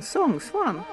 松松。